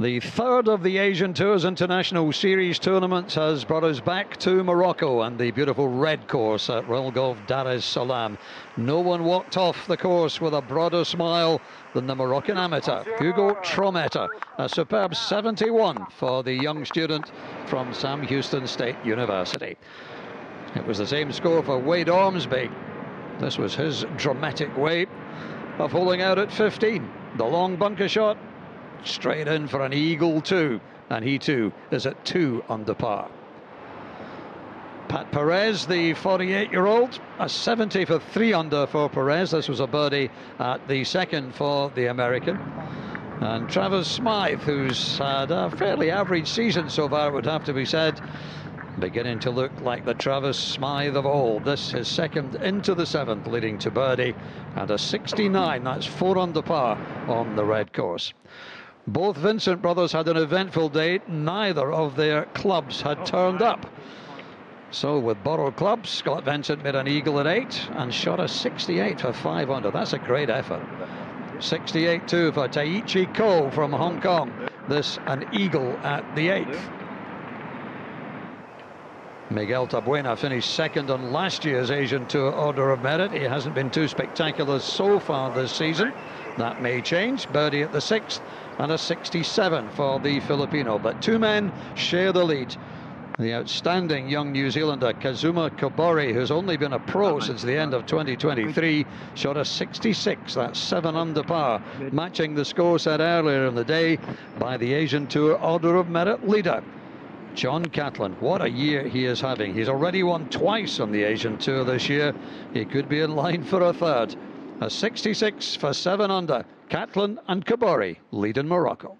The third of the Asian Tours International Series tournaments has brought us back to Morocco and the beautiful red course at Royal Golf Dar es Salaam. No one walked off the course with a broader smile than the Moroccan amateur, Hugo Trometter. A superb 71 for the young student from Sam Houston State University. It was the same score for Wade Ormsby. This was his dramatic way of holding out at 15. The long bunker shot straight in for an eagle too, and he too is at two under par. Pat Perez, the 48-year-old, a 70 for three under for Perez. This was a birdie at the second for the American. And Travis Smyth, who's had a fairly average season so far, it would have to be said, beginning to look like the Travis Smyth of old. This his second into the seventh, leading to birdie, and a 69. That's four under par on the red course. Both Vincent brothers had an eventful day. Neither of their clubs had oh, turned up. So with borrowed clubs, Scott Vincent made an eagle at eight and shot a 68 for five under. That's a great effort. 68 too for Taichi Kho from Hong Kong. This an eagle at the eighth. Miguel Tabuena finished second on last year's Asian Tour Order of Merit. He hasn't been too spectacular so far this season. That may change. Birdie at the sixth and a 67 for the Filipino. But two men share the lead. The outstanding young New Zealander Kazuma Kobori, who's only been a pro since the end of 2023, shot a 66. That's seven under par, matching the score set earlier in the day by the Asian Tour Order of Merit leader. John Catlin, what a year he is having. He's already won twice on the Asian Tour this year. He could be in line for a third. A 66 for seven under. Catlin and Kobori lead in Morocco.